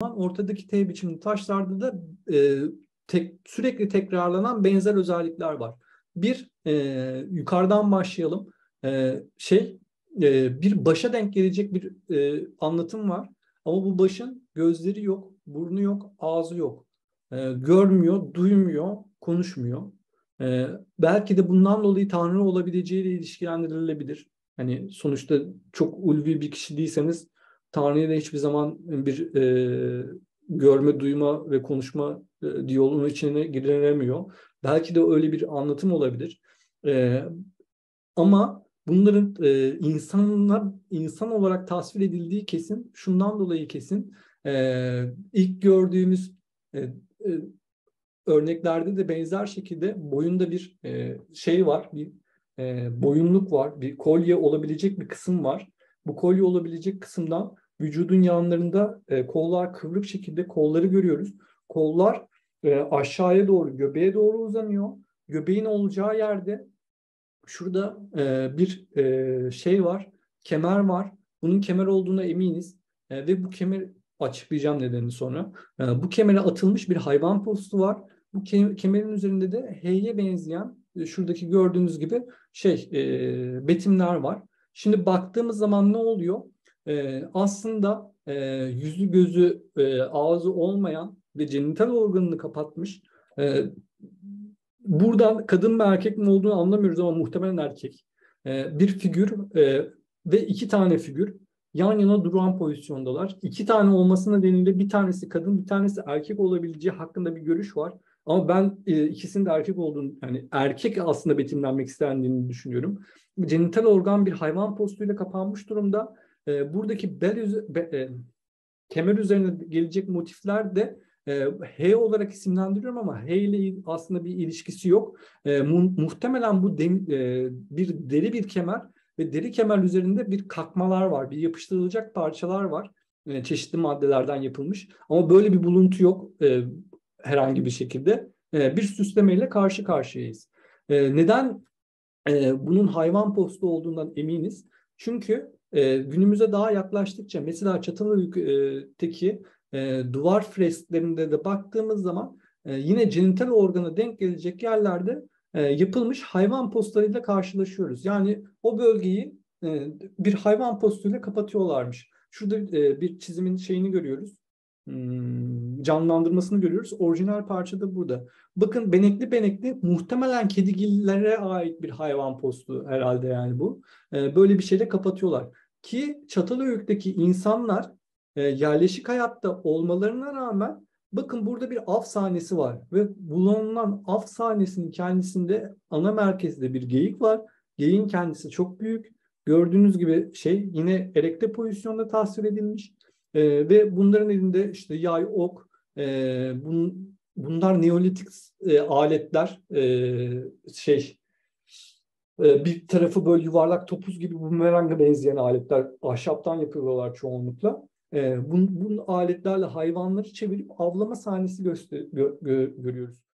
ortadaki T biçimli taşlarda da e, tek, sürekli tekrarlanan benzer özellikler var. Bir, e, yukarıdan başlayalım. E, şey, e, bir başa denk gelecek bir e, anlatım var. Ama bu başın gözleri yok, burnu yok, ağzı yok. E, görmüyor, duymuyor, konuşmuyor. E, belki de bundan dolayı Tanrı olabileceğiyle ilişkilendirilebilir. Hani sonuçta çok ulvi bir kişi değilseniz Tanrı'ya da hiçbir zaman bir e, görme, duyma ve konuşma e, diyaloğunun içine girilemiyor. Belki de öyle bir anlatım olabilir. E, ama bunların e, insanlar insan olarak tasvir edildiği kesin. Şundan dolayı kesin. E, ilk gördüğümüz e, e, örneklerde de benzer şekilde boyunda bir e, şey var, bir e, boyunluk var, bir kolye olabilecek bir kısım var. Bu kolye olabilecek kısımdan vücudun yanlarında e, kollar kıvrık şekilde kolları görüyoruz. Kollar e, aşağıya doğru, göbeğe doğru uzanıyor. Göbeğin olacağı yerde şurada e, bir e, şey var, kemer var. Bunun kemer olduğuna eminiz. E, ve bu kemer açıklayacağım nedenini sonra. E, bu kemere atılmış bir hayvan postu var. Bu ke kemerin üzerinde de H'ye benzeyen e, şuradaki gördüğünüz gibi şey e, betimler var. Şimdi baktığımız zaman ne oluyor? E, aslında e, yüzü gözü e, ağzı olmayan ve genital organını kapatmış. E, buradan kadın mı erkek mi olduğunu anlamıyoruz ama muhtemelen erkek. E, bir figür e, ve iki tane figür yan yana duran pozisyondalar. İki tane olması nedeniyle bir tanesi kadın bir tanesi erkek olabileceği hakkında bir görüş var. Ama ben e, ikisinin de erkek olduğunu, yani erkek aslında betimlenmek istendiğini düşünüyorum. Genital organ bir hayvan postuyla kapanmış durumda. E, buradaki bel üze, be, e, kemer üzerine gelecek motifler de e, H olarak isimlendiriyorum ama H ile aslında bir ilişkisi yok. E, mu, muhtemelen bu dem, e, bir deri bir kemer ve deri kemer üzerinde bir kakmalar var, bir yapıştırılacak parçalar var. E, çeşitli maddelerden yapılmış. Ama böyle bir buluntu yok. E, herhangi bir şekilde e, bir süslemeyle karşı karşıyayız. E, neden e, bunun hayvan postu olduğundan eminiz? Çünkü e, günümüze daha yaklaştıkça mesela Çatalhöyük'teki e, duvar fresklerinde de baktığımız zaman e, yine genital organa denk gelecek yerlerde e, yapılmış hayvan postlarıyla karşılaşıyoruz. Yani o bölgeyi e, bir hayvan postuyla kapatıyorlarmış. Şurada e, bir çizimin şeyini görüyoruz. Hmm, canlandırmasını görüyoruz. Orijinal parça da burada. Bakın benekli benekli muhtemelen kedigillere ait bir hayvan postu herhalde yani bu. Ee, böyle bir şeyle kapatıyorlar. Ki Çatalhöyük'teki insanlar e, yerleşik hayatta olmalarına rağmen bakın burada bir af sahnesi var ve bulunan af sahnesinin kendisinde ana merkezde bir geyik var. Geyiğin kendisi çok büyük. Gördüğünüz gibi şey yine erekte pozisyonda tasvir edilmiş e, ve bunların elinde işte yay, ok, e, bun, bunlar neolitik e, aletler, e, şey e, bir tarafı böyle yuvarlak topuz gibi bumeranga benzeyen aletler ahşaptan yapıyorlar çoğunlukla. E, bunun, bunun aletlerle hayvanları çevirip avlama sahnesi göster gö gö görüyoruz.